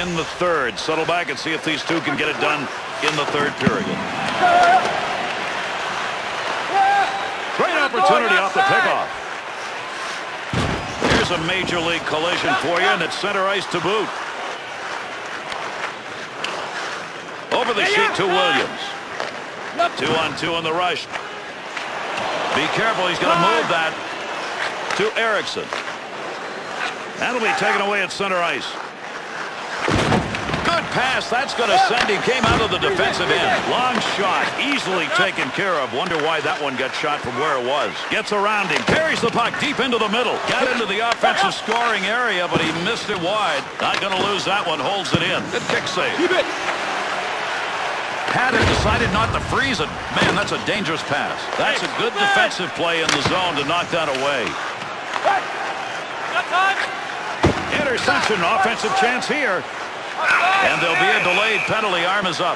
in the third. Settle back and see if these two can get it done in the third period. Great opportunity off the pickoff. Here's a major league collision for you, and it's center ice to boot. Over the sheet to Williams. Two on two on the rush. Be careful, he's going to move that to Erickson. That'll be taken away at center ice. Good pass. That's going to send him. Came out of the defensive end. Long shot. Easily taken care of. Wonder why that one got shot from where it was. Gets around him. Carries the puck deep into the middle. Got into the offensive scoring area, but he missed it wide. Not going to lose that one. Holds it in. Good kick save. Had it decided not to freeze it. Man, that's a dangerous pass. That's a good defensive play in the zone to knock that away. Interception, offensive chance here. And there'll be a delayed penalty. Arm is up.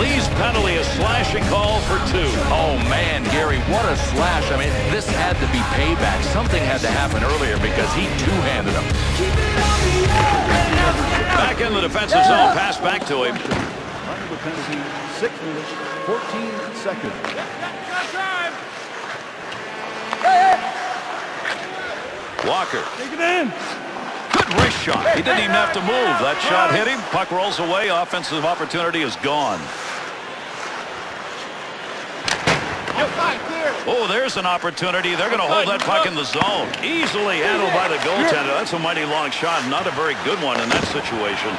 Lee's penalty, a slashing call for two. Oh, man, Gary, what a slash. I mean, this had to be payback. Something had to happen earlier because he two-handed him. Back in the defensive zone. Pass back to him. Under the penalty, 6 minutes, 14 seconds. Walker. Take it in. Good wrist shot. He didn't even have to move. That shot hit him. Puck rolls away. Offensive opportunity is gone. Oh, there's an opportunity. They're going to hold that puck in the zone. Easily handled by the goaltender. That's a mighty long shot. Not a very good one in that situation.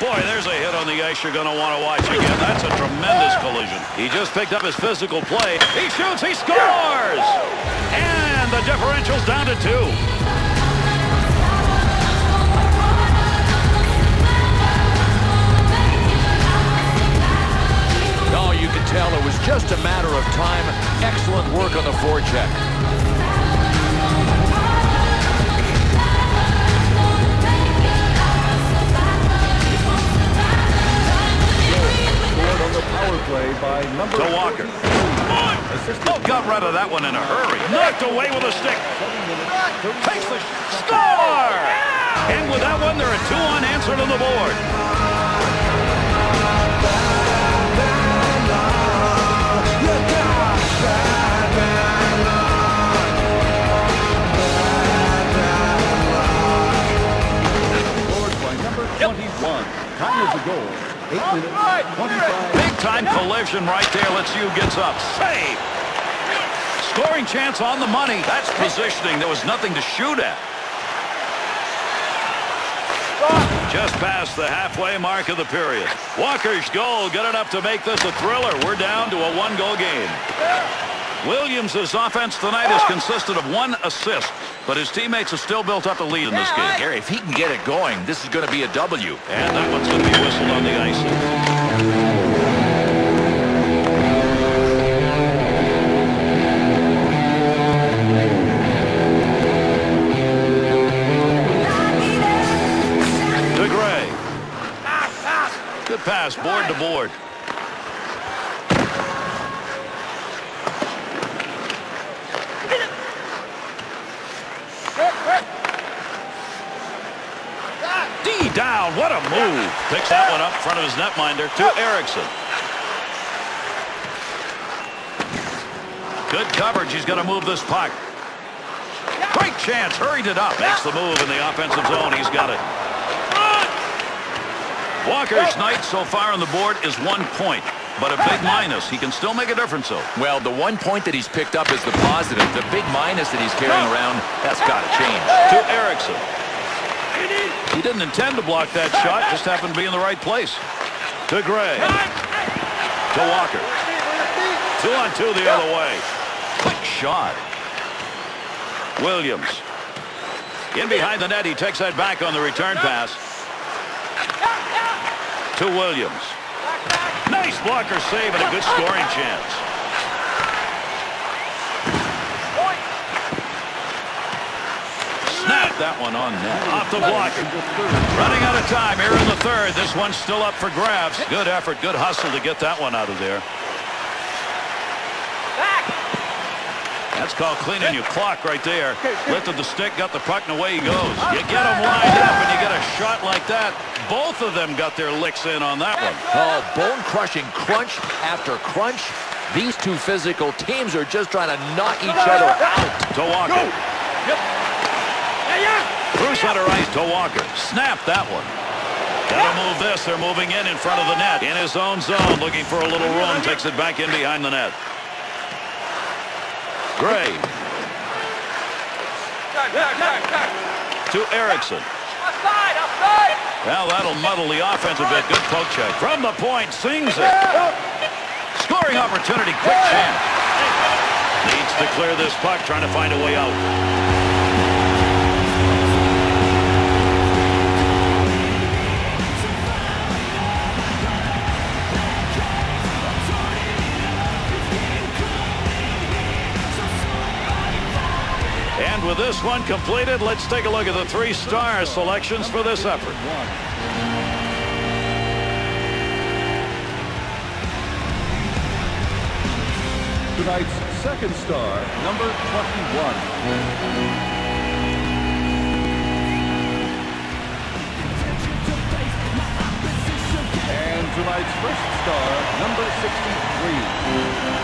Boy, there's a hit on the ice you're going to want to watch again. That's a tremendous collision. He just picked up his physical play. He shoots. He scores. And the differential's down to two. Tell it was just a matter of time. Excellent work on the forecheck. Scored on the power play by number To Walker. Oh, got rid of that one in a hurry. Knocked away with a stick. Takes the score! And with that one, there are two unanswered on the board. Time is a goal. 8 minutes, 25 Big time collision right there. Let's see who gets up. Save! Scoring chance on the money. That's positioning. There was nothing to shoot at. Just past the halfway mark of the period. Walker's goal good enough to make this a thriller. We're down to a one-goal game. Williams' offense tonight has consisted of one assist, but his teammates have still built up a lead in this game. Gary, if he can get it going, this is going to be a W. And that one's going to be whistled on the ice. To Gray. Good pass, board to board. Down. What a move. Picks that one up in front of his netminder to Erickson. Good coverage. He's going to move this puck. Great chance. Hurried it up. Makes the move in the offensive zone. He's got it. Walker's night so far on the board is one point, but a big minus. He can still make a difference, though. Well, the one point that he's picked up is the positive. The big minus that he's carrying around, that's got to change. To Erickson. He didn't intend to block that shot, just happened to be in the right place. To Gray. To Walker. Two on two the other way. Quick shot. Williams. In behind the net, he takes that back on the return pass. To Williams. Nice blocker save and a good scoring chance. That one on net. Off the block. Running out of time here in the third. This one's still up for grabs. Good effort, good hustle to get that one out of there. That's called cleaning your clock right there. Lifted the stick, got the puck, and away he goes. You get him lined up, and you get a shot like that. Both of them got their licks in on that one. Oh, bone-crushing crunch after crunch. These two physical teams are just trying to knock each other out. To Walker. Bruce center ice to Walker. Snap that one. Gotta move this. They're moving in in front of the net. In his own zone, looking for a little room. Takes it back in behind the net. Gray. To Erickson. Well, that'll muddle the offense a bit. Good poke check. From the point, sings it. Scoring opportunity, quick chance. Needs to clear this puck, trying to find a way out. This one completed, let's take a look at the three-star selections for this effort. Tonight's second star, number 21. And tonight's first star, number 63.